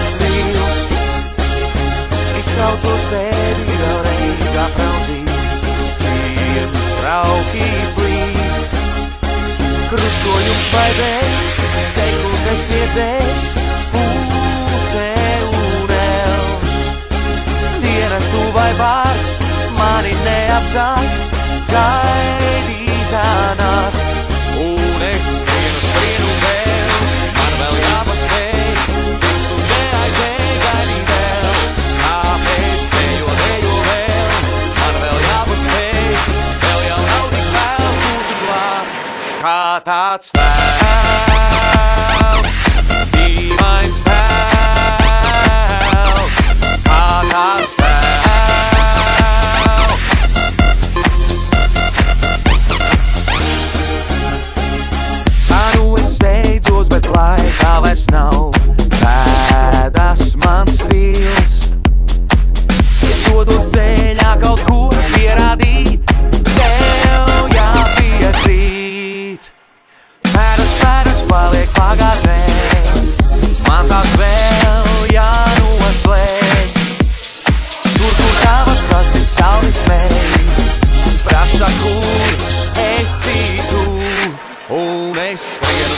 mans vīls. Es saucu tevi vēlreiz apraudzīt, vienu strauki plīs. Krustojums baidēs, sekundes niedzēs, pulse un els. Diena tu vai vārds, mani neapzāks, gaidītā nāk. たたつな esi tu. Un es skrienu,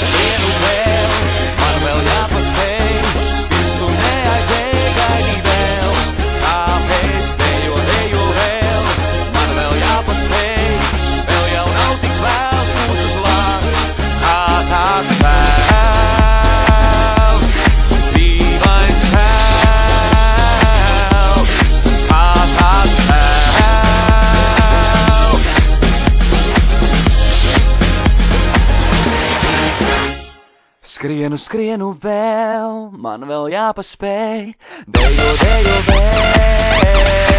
Skrienu, skrienu vēl, man vēl jāpaspēj, dejo, dejo vēl.